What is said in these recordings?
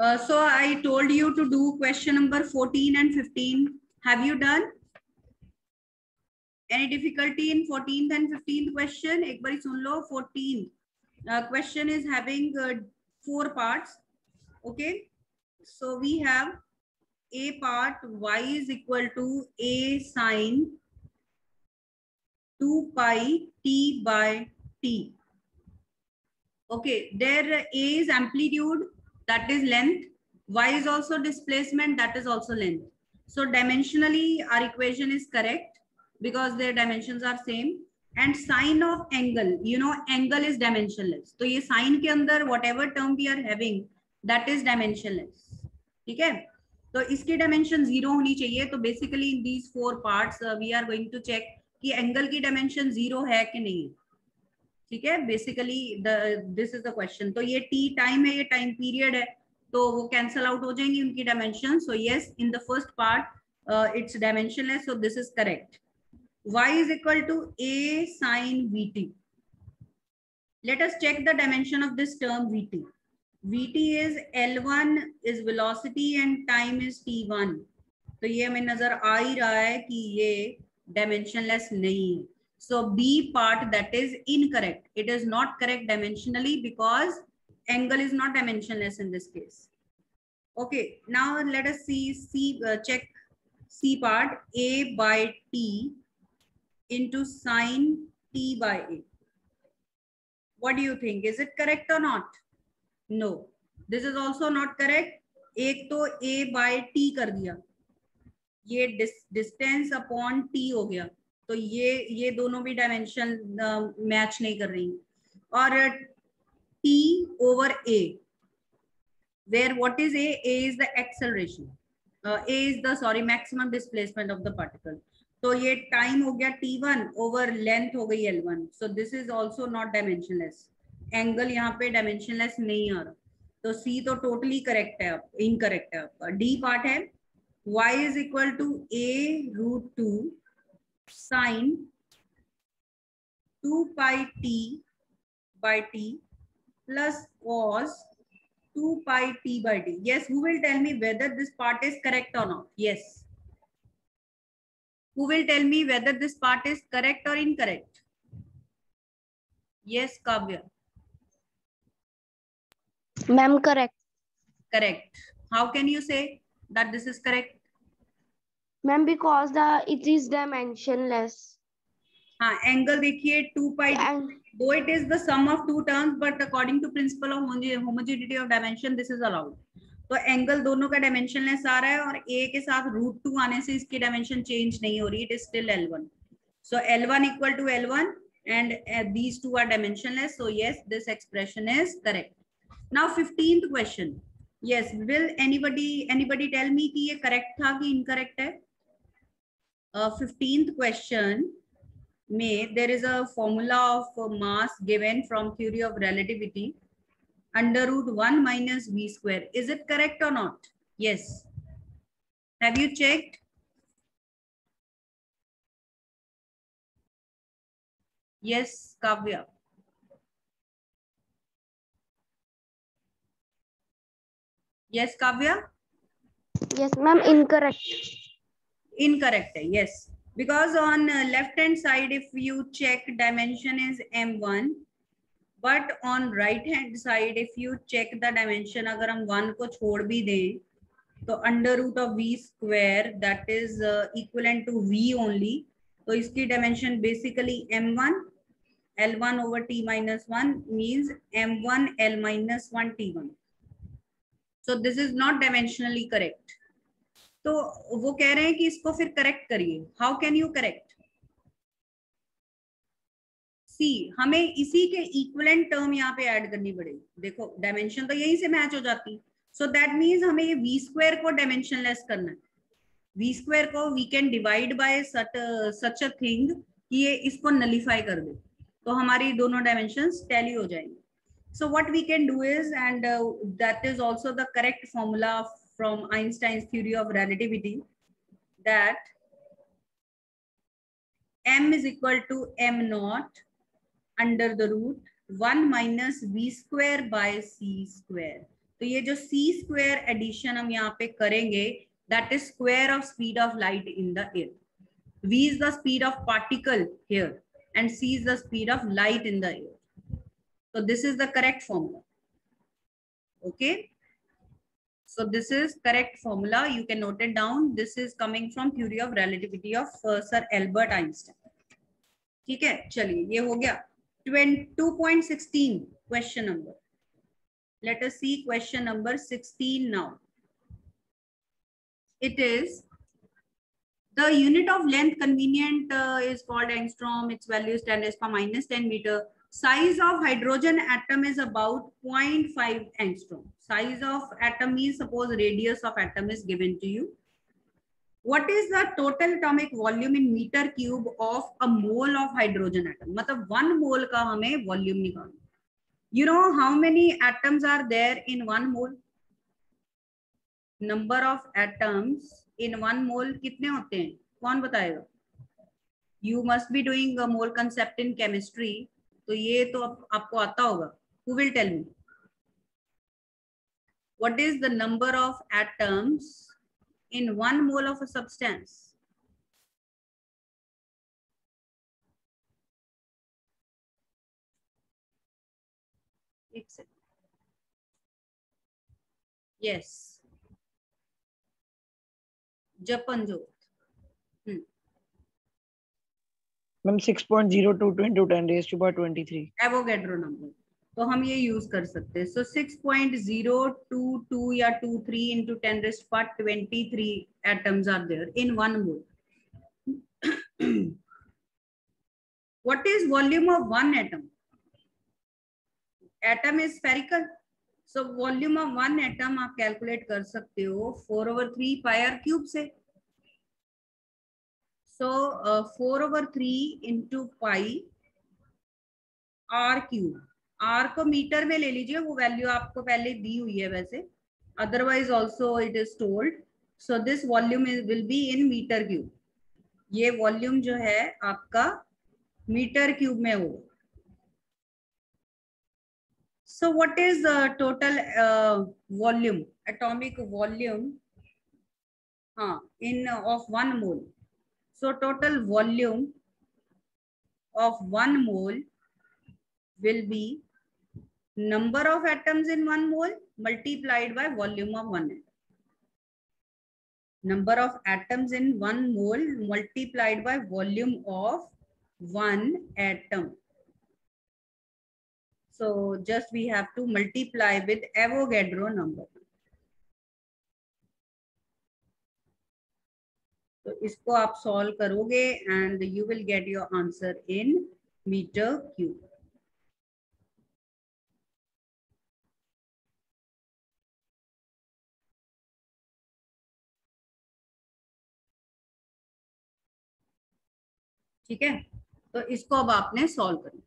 Uh, so I told you to do question number 14 and 15. Have you done? Any difficulty in 14th and 15th question? Ek bari 14th. Uh, question is having uh, four parts. Okay. So we have A part y is equal to A sine 2 pi t by t. Okay. There A is amplitude that is length. Y is also displacement that is also length. So dimensionally our equation is correct because their dimensions are same. And sine of angle, you know, angle is dimensionless. So ये sine के अंदर whatever term we are having that is dimensionless. ठीक है तो इसकी dimension zero होनी चाहिए तो basically in these four parts we are going to check कि एंगल की डायमेंशन ज़ीरो है कि नहीं ठीक है? Basically this is the question तो ये टी टाइम है, ये टाइम पीरियड है तो वो कैंसल आउट हो जाएँगी उनकी dimension so yes in the first part it's dimensionless so this is correct y is equal to a sine vt let us check the dimension of this term vt vt is l1 is velocity and time is t1 तो ये हमें नज़र आ ही रहा है कि ये dimensionless नहीं है। So b part that is incorrect it is not correct dimensionally because angle is not dimensionless in this case okay now let us see c uh, check c part a by t into sine t by a what do you think is it correct or not no this is also not correct एक तो ए bye T कर दिया ये distance upon T हो गया तो ये ये दोनों भी डायमेंशन मैच नहीं कर रही। और T over A where what is A A is the acceleration A is the sorry maximum displacement of the particle तो ये टाइम हो गया टी वन ओवर लेंथ हो गई L one so this is also not dimensionless angle यहाँ पे dimensionless नहीं आ रहा। तो सी तो टोटली करेक्ट है इनकरेक्ट है आपका डी पार्ट है, y is equal to A root two sine two pi T by T plus cos 2 pi t by t. Yes, who will tell me whether this part is correct or not? Yes. Who will tell me whether this part is correct or incorrect? Yes, Kavya. Ma'am, correct. Correct. How can you say that this is correct? Ma'am because the it is dimensionless हाँ angle देखिए two pi दो it is the sum of two terms but according to principle of homogeneity of dimension this is allowed तो angle दोनों का dimensionless आ रहा है और ए के साथ रूट टू आने से इसकी डायमेंशन चेंज नहीं हो रही it is still L one so L one equal to L one and these two are dimensionless so yes this expression is correct now fifteenth question yes will anybody anybody tell me कि ये correct था कि incorrect है? Uh, 15th question में there is a formula of mass given from theory of relativity under root 1 minus v square. Is it correct or not? Yes. Have you checked? Yes kavya. Yes kavya? Yes, ma'am, incorrect. Incorrect hai, yes because on uh, left hand side if you check dimension is m1 but on right hand side if you check the dimension agar hum 1 ko chhod bhi दें तो under root of v square that is equivalent to v only तो इसकी dimension basically M one L one over T minus one means M one L minus one T one so this is not तो वो कह रहे हैं कि इसको फिर करेक्ट करिए। How can you correct see हमें इसी के इक्वलेंट टर्म यहाँ पे ऐड करनी पड़ेगी। देखो डायमेंशन तो यहीं से मैच हो जाती। सो दैट मीन्स हमें ये वी स्क्वायर को डायमेंशनलेस करना है। वी स्क्वायर को v can divide by such a thing कि ये इसको नलीफाई कर दे। तो हमारी दोनों डायमेंशन टैली हो जाएँगे। So what we can do is and uh, that is also the correct formula from einstein's theory of relativity that m is equal to m naught under the root 1 minus v square by c square तो ये जो C square addition हम यहाँ पे करेंगे that is square of speed of light in the air V is the speed of particle here and C is the speed of light in the air so this is the correct formula okay so this is correct formula. You can note it down. This is coming from theory of relativity of uh, sir albert einstein. ठीक है? चलिए ये हो गया. Two point sixteen question number let us see question number sixteen now it is the unit of length convenient is called angstrom its value is ten is power minus ten meter size of hydrogen atom is about 0.5 angstrom size of atom is suppose radius of atom is given to you what is the total atomic volume in meter cube of a mole of hydrogen atom matlab 1 mole ka hame volume nikalna you know how many atoms are there in 1 mole number of atoms in 1 mole kitne hote hain कौन बताएगा you must be doing a mole concept in chemistry तो ये तो आप, आपको आता होगा। Who will tell me what is the number of atoms in one mole of a substance yes जपन जो ma'am 6.022 into 10 raised to power 23 Avogadro number तो हम ये यूज़ कर सकते हैं। So six point zero two two या two three into ten raised power twenty three atoms are there in one mole is volume of one atom? Atom is spherical. So volume of one atom आप calculate कर सकते हो four over three pi r cube से। So four over three into pi r cube r को metre में ले लीजिए वो वैल्यू आपको पहले दी हुई है वैसे। Otherwise also it is told so this volume will be in meter cube ये वॉल्यूम जो है आपका मीटर क्यूब में होगा। So what is the total uh, atomic volume uh, in uh, of one mole. So total volume of one mole will be number of atoms in one mole multiplied by volume of one atom number of atoms in one mole multiplied by volume of one atom so just we have to multiply with Avogadro number. तो इसको आप solve करोगे and you will get your answer in meter cube ठीक है? तो इसको अब आपने सॉल्व करना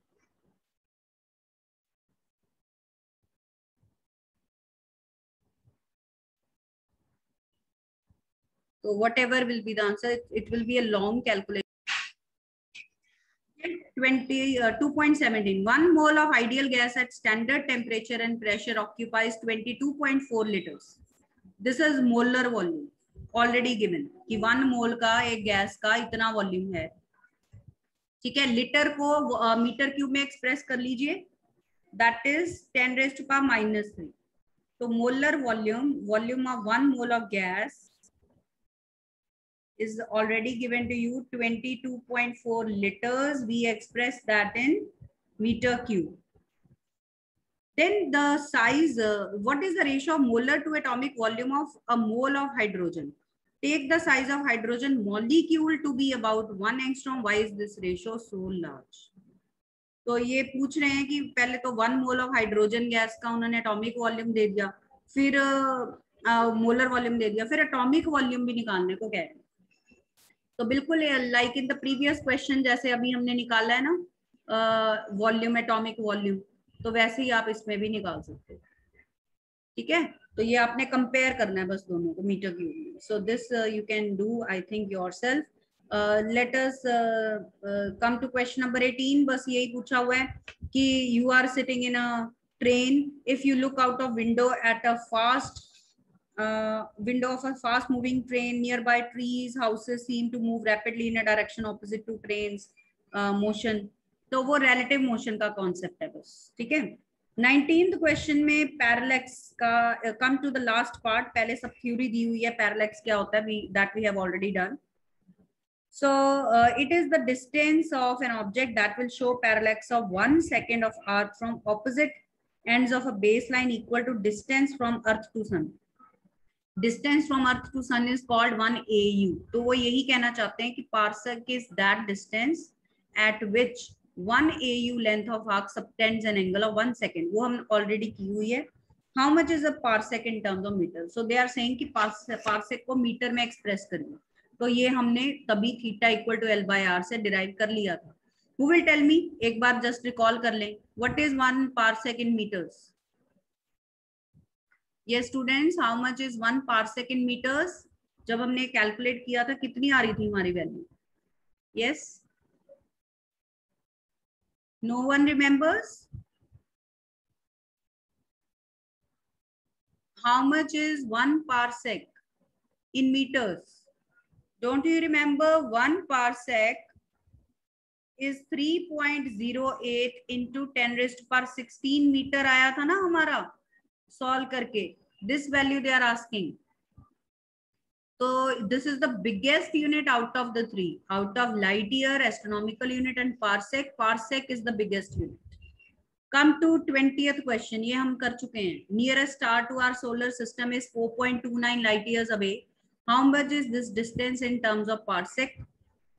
So whatever will be the answer, it, it will be a long calculation. 20, uh, 2.17. One mole of ideal gas at standard temperature and pressure occupies 22.4 liters. This is molar volume already given कि one mole का एक gas का इतना volume है ठीक है litre को metre cube में एक्सप्रेस कर लीजिए दैट इज़ टेन रेस्ट का माइनस थ्री तो molar volume volume of one mole of gas is already given to you 22.4 liters we express that in meter cube then the size uh, what is the ratio of molar to atomic volume of a mole of hydrogen take the size of hydrogen molecule to be about 1 angstrom why is this ratio so large तो ये पूछ रहे हैं कि पहले तो one mole of hydrogen gas का उन्होंने एटॉमिक वॉल्यूम दे दिया फिर मोलर uh, वॉल्यूम दे दिया फिर एटॉमिक वॉल्यूम भी निकालने को कह रहे हैं तो बिल्कुल like in the previous question जैसे अभी हमने निकाला है ना वॉल्यूम एटॉमिक वॉल्यूम तो वैसे ही आप इसमें भी निकाल सकते हो। ठीक है? तो ये आपने कंपेयर करना है बस दोनों को मीटर क्यूब में। So this you can do I think yourself let us come to question number 18 बस यही पूछा हुआ है कि you are sitting in a train. If you look out of window at a fast uh, window of a fast moving train nearby trees houses seem to move rapidly in a direction opposite to trains uh, motion तो वो relative motion का concept है बस ठीक है nineteen question में parallax का come to the last part पहले सब थ्योरी दी हुई है पैरालेक्स क्या होता है that we have already done so uh, it is the distance of an object that will show parallax of one second of arc from opposite ends of a baseline equal to distance from earth to sun distance from earth to sun is called 1 au तो वो यही कहना चाहते हैं कि parsec is that distance at which one A U length of arc subtends an angle of one second वो हम already की हुई है। How much is a parsec in terms of meter so they are saying कि parsec को metre में express करिए तो ये हमने तभी theta equal to L by R से डिराइव कर लिया था। हु विल टेल मी एक बार जस्ट रिकॉल कर लें। What is one parsec in meters ये students how much is one par second meters जब हमने कैलकुलेट किया था, कितनी आ रही थी हमारी value yes no one remembers how much is one parsec in meters don't you remember one parsec is three point zero eight into ten raised power sixteen meter आया था ना हमारा? सॉल्व करके this value they are asking तो this is the biggest unit out of the three out of light year astronomical unit and parsec parsec is the biggest unit come to twenty question ये हम कर चुके हैं. Nearest star to our solar system is four point two nine light year away how much is this distance in terms of parsec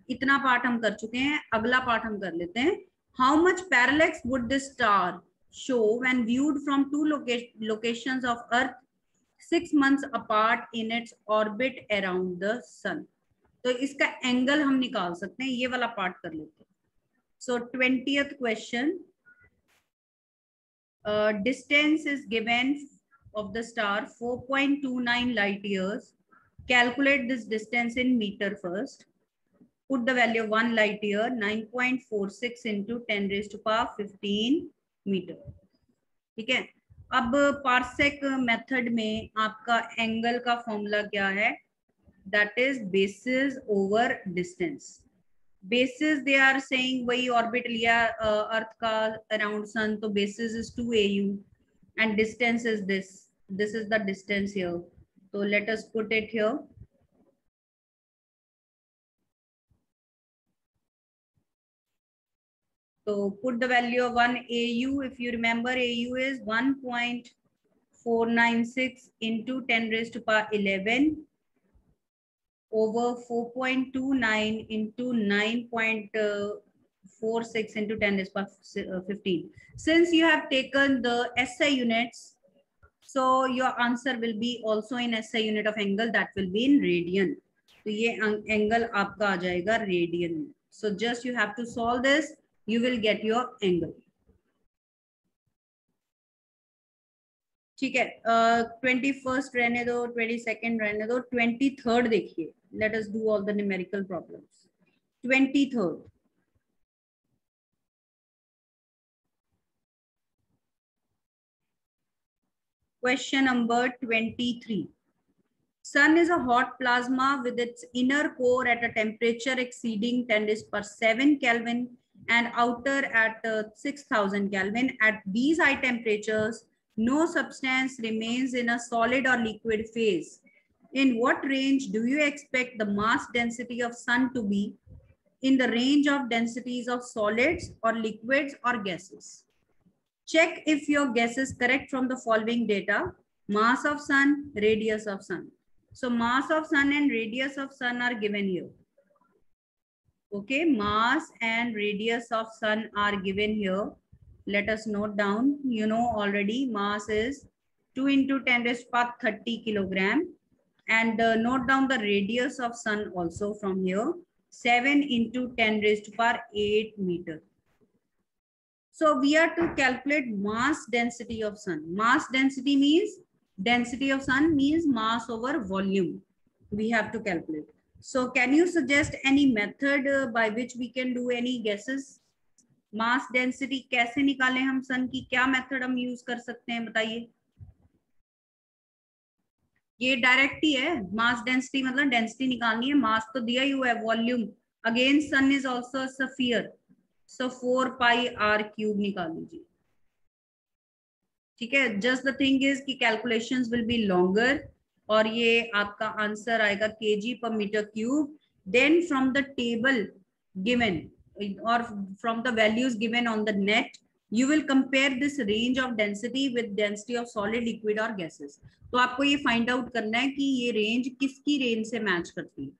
इतना part हम कर चुके हैं. अगला पार्ट हम कर लेते हैं. How much parallax would this star show when viewed from two loca locations of earth six months apart in its orbit around the sun तो इसका एंगल हम निकाल सकते हैं ये वाला पार्ट कर लेते हैं so twentieth question distance is given of the star 4.29 light years calculate this distance in meter first put the value of 1 light year 9.46 into 10 raised to power 15 meter ठीक है? अब पार्सेक मेथड में आपका angle का formula क्या है? That is basis over distance basis they are saying वही orbit लिया अर्थ का अराउंड सन तो basis is two A U and distance is this this is the distance here तो let us put it So put the value of 1 AU. If you remember, AU is 1.496 into 10 raised to power 11 over 4.29 into 9.46 into 10 raised to power uh, 15. Since you have taken the SI units, so your answer will be also in SI unit of angle that will be in radian. So ये angle आपका आ जाएगा radian. So just you have to solve this you will get your angle. ठीक है twenty first रहने दो twenty second रहने दो ट्वेंटी थर्ड देखिए let us do all the numerical problems twenty third Question number 23. Sun is a hot plasma with its inner core at a temperature exceeding 10 per 7 Kelvin and outer at uh, 6000 Kelvin. At these high temperatures, no substance remains in a solid or liquid phase. In what range do you expect the mass density of sun to be in the range of densities of solids or liquids or gases? Check if your guess is correct from the following data. Mass of sun, radius of sun. So mass of sun and radius of sun are given here. Okay, mass and radius of sun are given here. Let us note down. You know already mass is 2 into 10 raised power 30 kilogram. And uh, note down the radius of sun also from here. 7 into 10 raised to power 8 meter. So we are to calculate mass density of sun. Mass density means density of sun means mass over volume. We have to calculate. So can you suggest any method uh, by which we can do any guesses? Mass density कैसे निकालें हम सन की? क्या method हम use कर सकते हैं बताइए? ये डायरेक्ट ही है। मास डेंसिटी मतलब डेंसिटी निकालनी है। मास तो दिया ही हुआ है volume again sun is also sphere so four pi r cube निकाल लीजिए। ठीक है? जस्ट द थिंग इज़ कि कैलकुलेशन विल बी लॉन्गर और ये आपका आंसर आएगा K G per meter cube then from the table given or from the values given on the net you will compare this range of density with density of solid liquid or gases. तो आपको ये find out करना है कि ये range किसकी range से match करती है।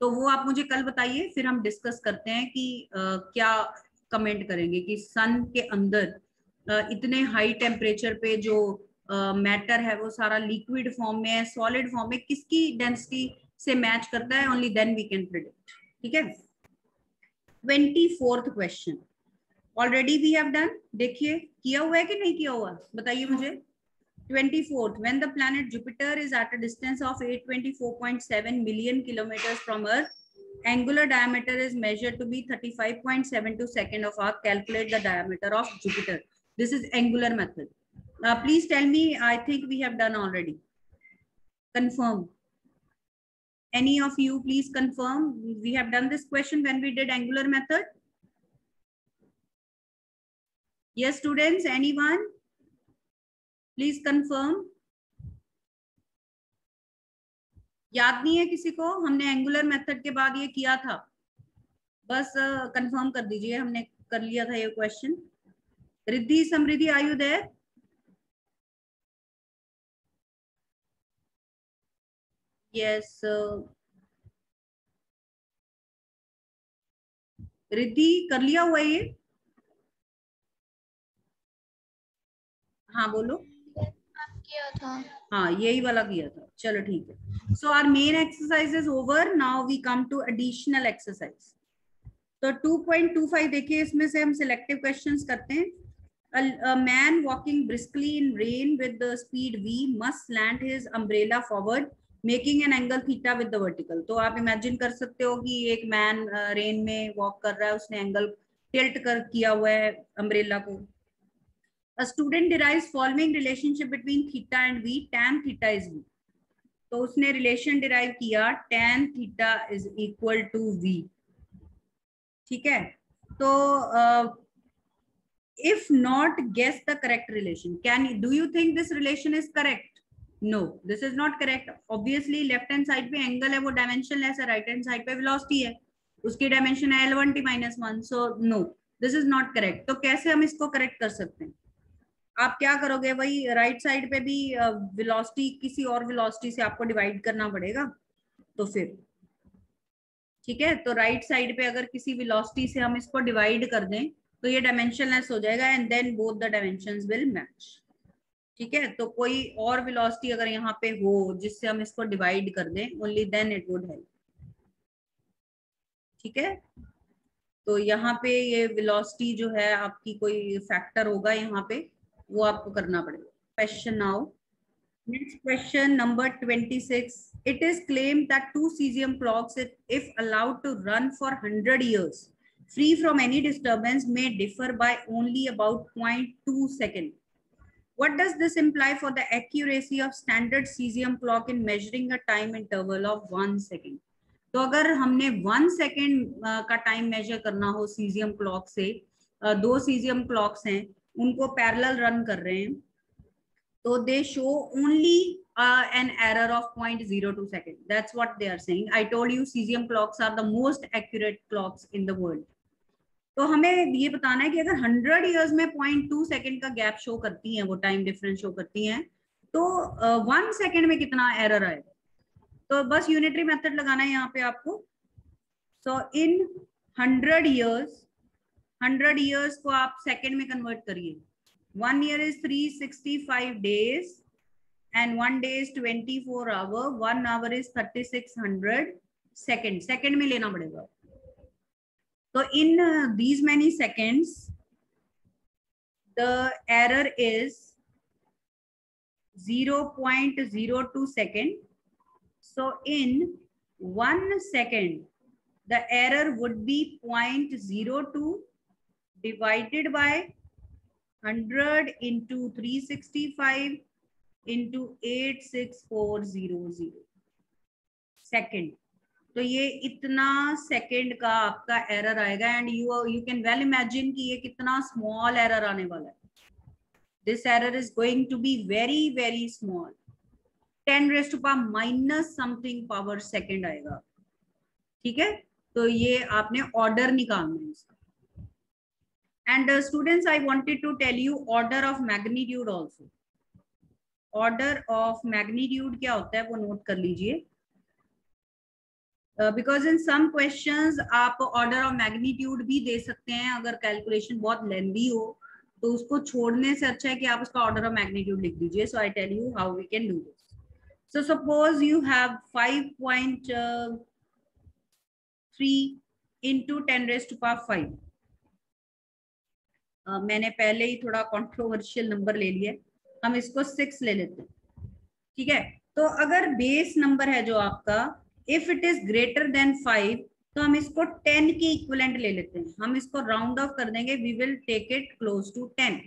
तो वो आप मुझे कल बताइए फिर हम डिस्कस करते हैं कि uh, क्या कमेंट करेंगे कि सन के अंदर uh, इतने हाई टेम्परेचर पे जो मैटर uh, है वो सारा लिक्विड फॉर्म में है सॉलिड फॉर्म में किसकी डेंसिटी से मैच करता है only then we can predict ठीक है? Twenty fourth question already we have done देखिए किया हुआ है कि नहीं किया हुआ? बताइए मुझे। Twenty fourth when the planet Jupiter is at a distance of eight twenty four point seven million kilometer from earth angular diameter is measured to be 35.72 second of arc. Calculate the diameter of jupiter. This is angular method. Uh, please tell me i think we have done already confirm Any of you please confirm we have done this question when we did angular method? Yes, students, anyone? Please confirm. याद नहीं है किसी को हमने angular method के बाद ये किया था बस कंफर्म uh, कर दीजिए हमने कर लिया था ये क्वेश्चन रिद्धि समृद्धि आयु देर yes रिद्धि कर लिया हुआ ये? हाँ बोलो। किया था हाँ यही वाला किया था। चलो ठीक है। So our main exercise is over now we come to additional exercise तो 2.25 देखिए इसमें से हम सिलेक्टिव क्वेश्चंस करते हैं। A, man walking briskly in rain with the speed v must slant making an angle theta with the vertical तो आप imagine कर सकते हो कि एक मैन रेन में वॉक कर रहा है, उसने एंगल टिल्ट कर किया हुआ है अम्ब्रेला को। A student derive following relationship between theta and v tan theta is v तो उसने रिलेशन डिराइव किया tan theta is equal to v ठीक है? तो if not guess the correct relation can do you think this relation is correct no this is not correct obviously left hand side पे angle है वो dimensionless है right hand side पे velocity है उसकी dimension है L1 T minus one so no this is not correct तो कैसे हम इसको correct कर सकते हैं आप क्या करोगे वही राइट साइड पे भी वेलोसिटी uh, किसी और वेलोसिटी से आपको डिवाइड करना पड़ेगा तो फिर ठीक है तो राइट right साइड पे अगर किसी वेलोसिटी से हम इसको डिवाइड कर दें तो ये डायमेंशनलेस हो जाएगा and then both the dimensions will match ठीक है? तो कोई और वेलोसिटी अगर यहाँ पे हो, जिससे हम इसको डिवाइड कर दें only then it would help ठीक है? तो यहाँ पे ये वेलोसिटी जो है, आपकी कोई फैक्टर होगा यहाँ पे, वो आपको करना पड़ेगा। Question now next question number twenty 26 it is claimed that two cesium clocks if allowed to run for 100 years, free from any disturbance, may differ by only about 0.2 second. What does this imply for the accuracy of standard cesium clock in measuring a time interval of one second? तो अगर हमने one second का time measure करना हो caesium clock से दो caesium clocks हैं उनको पैरेलल रन कर रहे हैं तो they show only an error of 0.02 second that's what they are saying i told you cesium clocks are the most accurate clocks in the world तो हमें ये बताना है कि अगर हंड्रेड ईयर्स में पॉइंट टू सेकेंड का गैप शो करती हैं वो टाइम डिफरेंस शो करती हैं तो वन uh, सेकेंड में कितना एरर आएगा? तो बस यूनिटरी मेथड लगाना है यहाँ पे आपको। So in hundred years hundred years को आप सेकेंड में कन्वर्ट करिए। One year is three sixty five days and one day is twenty four hour one hour is thirty six hundred second second में लेना पड़ेगा। So in uh, these many seconds, the error is 0 0.02 second. So in one second, the error would be 0.02 divided by 100 into 365 into 86400 second. तो ये इतना second का आपका error आएगा and you you can well imagine कि ये कितना small error आने वाला है। This error is going to be very very small ten raised to power minus something power second आएगा। ठीक है? तो ये आपने ऑर्डर निकालना है इसका। And students I i to tell you order of magnitude magnitude order of magnitude क्या होता है वो नोट कर लीजिए। बिकॉज़ इन सम क्वेश्चंस आप ऑर्डर ऑफ़ मैग्नीट्यूड भी दे सकते हैं अगर कैलकुलेशन बहुत लेंदी हो तो उसको छोड़ने से अच्छा है कि आप उसका ऑर्डर ऑफ़ मैग्नीट्यूड लिख दीजिए so I tell you how we can do this so suppose you have 5.3 into 10 raised to power 5 Uh, मैंने पहले ही थोड़ा कंट्रोवर्शियल नंबर ले लिया हम इसको सिक्स ले लेते हैं। ठीक है? तो अगर बेस नंबर है जो आपका if it is greater than five तो हम इसको टेन की इक्वलेंट ले लेते हैं। हम इसको राउंड ऑफ़ कर देंगे। We will take it close to ten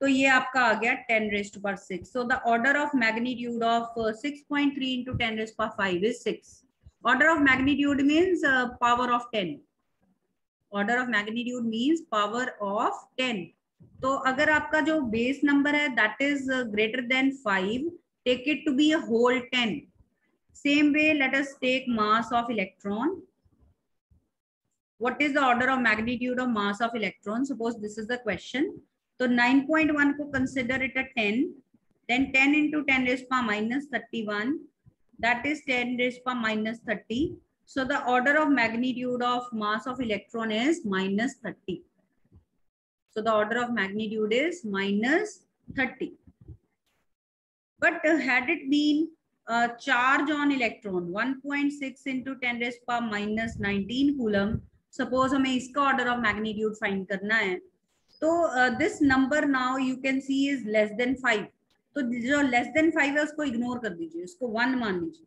तो ये आपका आ गया ten raised power six so the order of magnitude of six point three into ten raised power five is six order of magnitude means power of ten order of magnitude means power of ten तो अगर आपका जो base number है that is greater than five take it to be a whole ten same way let us take mass of electron. What is the order of magnitude of mass of electron? Suppose this is the question. So 9.1 ko consider it a 10 then 10 into 10 raised power minus 31 that is 10 raised power minus 30 so the order of magnitude of mass of electron is minus 30. So the order of magnitude is minus 30. But uh, had it been charge on electron 1.6 into 10 raised power minus nineteen coulomb. Suppose हमें इसका order of magnitude find करना है। तो this number now you can see is less than five तो जो less than five है, उसको ignore कर दीजिए। उसको वन मान लीजिए।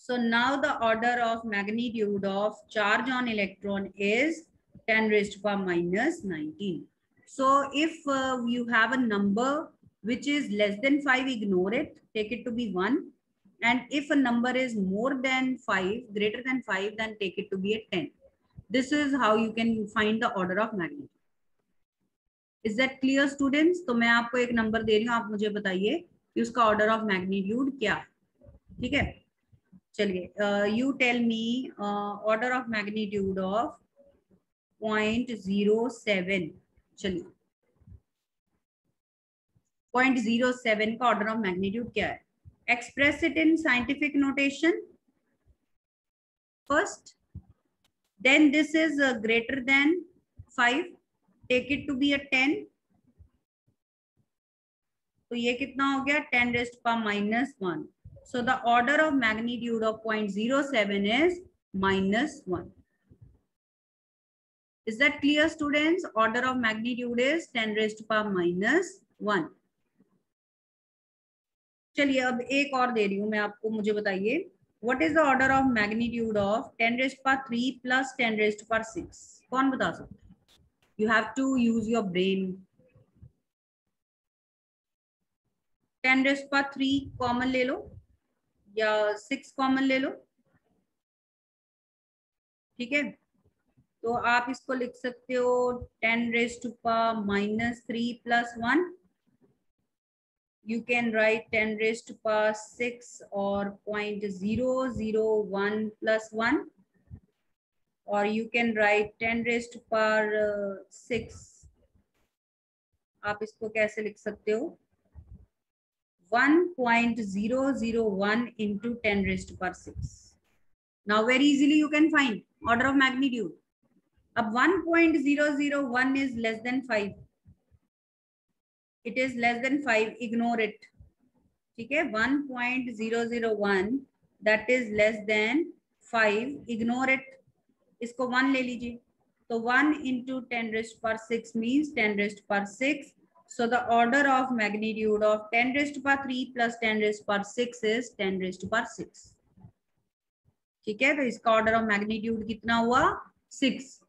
So now the order of magnitude of charge on electron is ten raised power minus nineteen so if you have a number which is less than five ignore it take it to be 1. And if a number is more than 5, greater than 5, then take it to be a 10. This is how you can find the order of magnitude. Is that clear students? तो मैं आपको एक number दे रही हूँ आप मुझे बताइए कि उसका ऑर्डर ऑफ़ मैग्नीट्यूड क्या है ठीक है चलिए you tell me order of magnitude of point zero seven चलिए पॉइंट ज़ीरो सेवन का ऑर्डर ऑफ़ मैग्नीट्यूड क्या है express it in scientific notation first then this is greater than five take it to be a ten तो ये कितना हो गया ten raised power minus one So the order of magnitude of 0.07 is minus 1. Is that clear, students? Order of magnitude is 10 raised to power minus 1. चलिए अब एक और दे रही हूँ मैं आपको, मुझे बताइए। What is the order of magnitude of 10 raised power 3 plus 10 raised पर 6 कौन बता सकता है? You have to use your brain 10 raised power 3 common ले लो, या सिक्स कॉमन ले लो। ठीक है? तो आप इसको लिख सकते हो ten raised power minus three plus one You can write ten raise to power six और point zero zero one plus one और you can write ten raise to power six आप इसको कैसे लिख सकते हो 1.001 into 10 raised to power 6. Now very easily you can find order of magnitude. Ab 1.001 is less than 5. it is less than five ignore it ठीक है? One point zero zero one that is less than five ignore it इसको one ले लीजिए। तो one into ten raised power six means ten raised power six so the order of magnitude of ten raised power three plus ten raised power six is ten raised power six ठीक है? तो इसका order of magnitude कितना हुआ? Six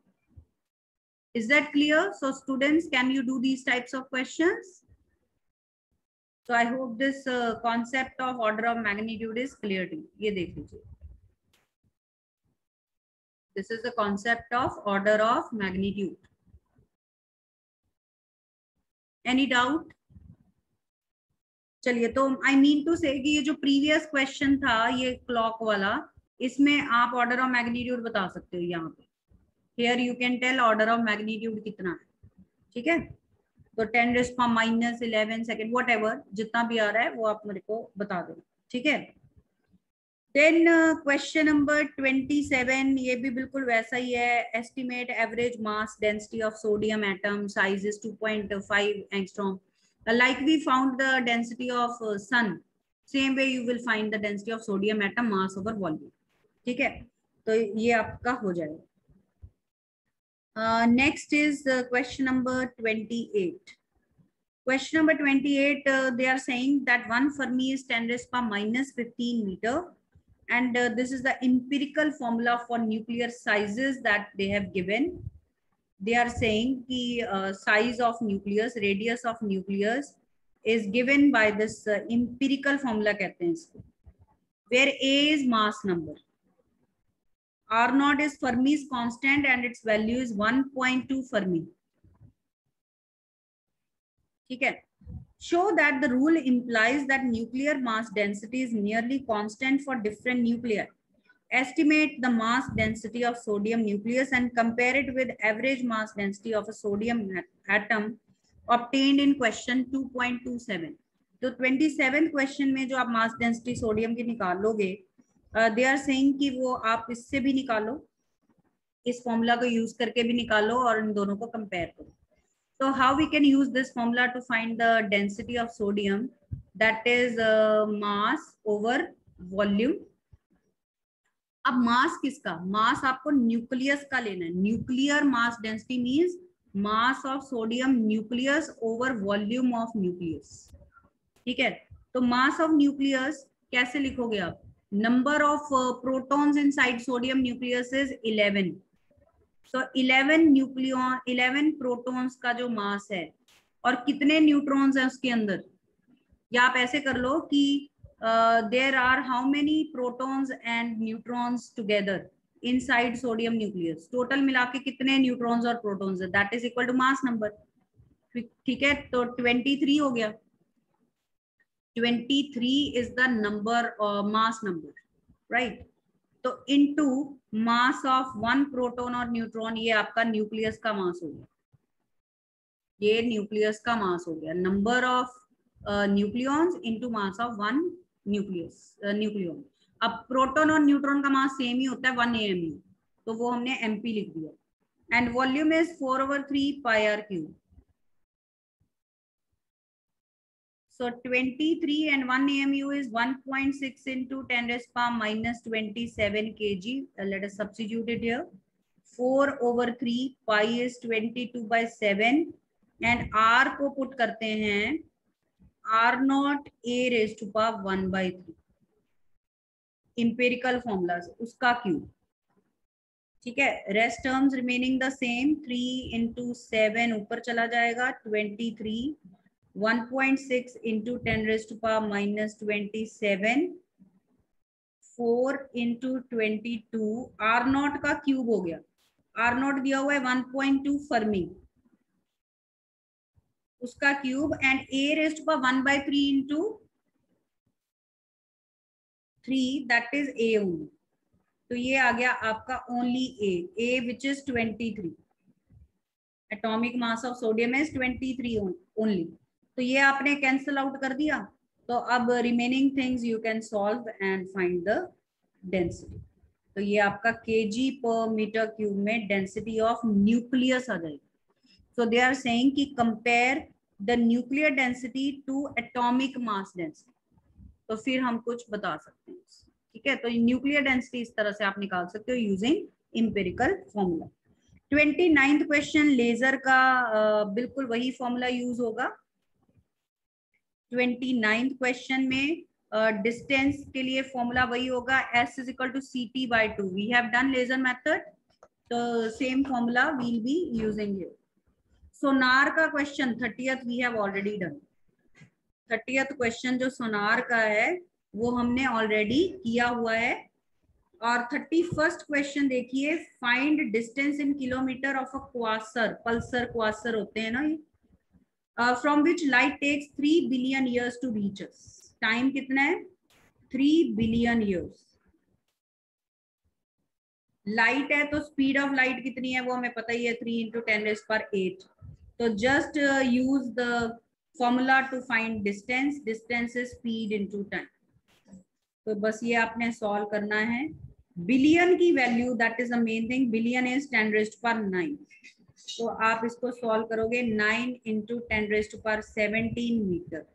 Is that clear? So students, can you do these types of questions? So I hope this uh, concept of order of magnitude is clear to you. ये देख लीजिए. This is the concept of order of magnitude. Any doubt? चलिए तो I mean to say कि ये जो previous question था ये क्लॉक वाला इसमें आप ऑर्डर ऑफ़ मैग्नीट्यूड बता सकते हो यहाँ पे here you can tell order of magnitude कितना है। ठीक है? तो ten raised power minus eleven second whatever जितना भी आ रहा है वो आप मेरे को बता दो। ठीक है? Then question number twenty seven ये भी बिल्कुल वैसा ही है। Estimate average mass density of sodium atom size is two point five angstrom we found the density of uh, sun same way you will find the density of sodium atom mass over volume ठीक है? तो ये आपका हो जाएगा। Uh, next is uh, question number 28. Question number 28, uh, they are saying that one Fermi is 10 raised power minus 15 meter. And uh, this is the empirical formula for nuclear sizes that they have given. They are saying the uh, size of nucleus, radius of nucleus is given by this uh, empirical formula where A is mass number. R naught is Fermi's constant and its value is 1.2 Fermi. Okay. Show that the rule implies that nuclear mass density is nearly constant for different nuclei. Estimate the mass density of sodium nucleus and compare it with average mass density of a sodium atom obtained in question 2.27. तो 27 question में जो आप mass density sodium की निकाल लोगे दे are saying कि वो आप इससे भी निकालो, इस फॉर्मूला को यूज़ करके भी निकालो और इन दोनों को कंपेयर करो। तो how we can use this formula to find the density of sodium that is mass over volume अब मास किसका? मास आपको न्यूक्लियस का लेना है। Nuclear mass density means mass of sodium nucleus over volume of nucleus ठीक है? तो मास of nucleus कैसे लिखोगे आप? Number of uh, protons inside sodium nucleus is 11 so 11 nucleon 11 protons का जो मास है और कितने न्यूट्रॉन्स हैं उसके अंदर? या आप ऐसे कर लो कि there are how many protons and neutrons together inside sodium nucleus total मिला के कितने न्यूट्रॉन्स और प्रोटॉन्स है? That is equal to mass number ठीक है? तो 23 हो गया। 23 is the number uh, mass number right तो into mass of one proton or neutron ये आपका nucleus का mass हो गया ये nucleus का mass हो गया uh, nucleons into mass of one nucleus uh, nucleon अब proton और neutron का mass same ही होता है one AMU तो वो हमने MP लिख दिया and volume is 4 over 3 pi r cube So 23 and 1 AMU is 1.6 into 10 raised power minus 27 kg. Uh, let us substitute it here. 4 over 3 pi is 22 by 7 and R को put करते हैं R not A raised to power 1 by 3. Empirical formulas उसका cube. ठीक है rest terms remaining the same three into seven ऊपर चला जाएगा twenty three 1.6 into 10 raised to power minus 27 4 into 22 r naught का क्यूब हो गया। R नॉट दिया हुआ है 1.2 फर्मी उसका cube and a raised to power 1 by 3 into 3 that is a only तो ये आ गया आपका only a a which is 23 atomic mass of sodium is 23 only तो ये आपने कैंसिल आउट कर दिया। तो अब remaining things you can solve and find the density तो ये आपका K G per metre cube में डेंसिटी ऑफ़ न्यूक्लियस आ जाएगी। सो दे आर सेइंग कि compare the nuclear density to atomic mass density तो फिर हम कुछ बता सकते हैं ठीक है? तो न्यूक्लियर डेंसिटी इस तरह से आप निकाल सकते हो using empirical formula twenty ninth question laser का बिल्कुल वही फॉर्मूला यूज़ होगा। ट्वेंटी नाइन्थ क्वेश्चन में डिस्टेंस uh, के लिए फॉर्मूला वही होगा S is equal to C T by two we have done laser method the same formula we'll be using here. Sonar का question thirtieth we have already done thirtieth question जो sonar का है वो हमने already किया हुआ है। और थर्टी फ़र्स्ट क्वेश्चन देखिए find distance in kilometre of a quasar pulsar quasar होते हैं ना ये? From which light takes three billion years to reach us time कितना है? थ्री बिलियन ईयर्स लाइट है तो स्पीड ऑफ़ लाइट कितनी है वो हमें पता ही है three into ten raised power eight तो just use the formula to find distance distance is speed into time तो बस ये आपने सॉल्व करना है. बिलियन की value that is the main thing billion is ten raised power nine तो आप इसको सॉल्व करोगे nine into ten raised power seventeen metre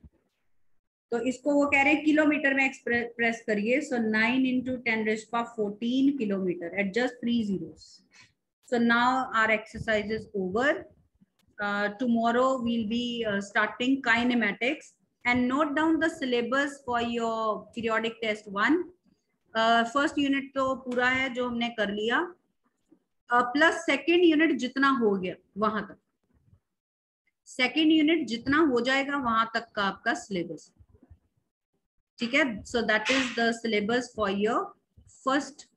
तो इसको वो कह रहे हैं किलोमीटर में एक्सप्रेस करिए so nine into ten raised power fourteen kilometre at just three now our exercise is over. Uh, tomorrow we'll be uh, starting kinematics. And note down the syllabus for your periodic test one. First unit तो पूरा है जो हमने कर लिया. Plus second unit जितना हो गया, वहाँ तक। सेकेंड यूनिट जितना हो जाएगा, वहाँ तक का आपका सिलेबस ठीक है? So that is the syllabus for your first